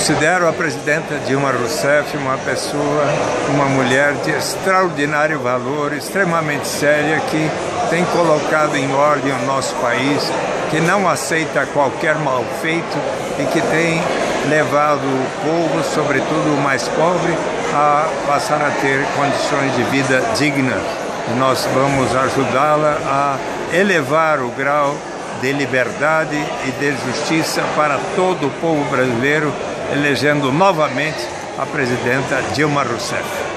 Considero a presidenta Dilma Rousseff uma pessoa, uma mulher de extraordinário valor, extremamente séria, que tem colocado em ordem o nosso país, que não aceita qualquer mal feito e que tem levado o povo, sobretudo o mais pobre, a passar a ter condições de vida dignas. Nós vamos ajudá-la a elevar o grau de liberdade e de justiça para todo o povo brasileiro elegendo novamente a presidenta Dilma Rousseff.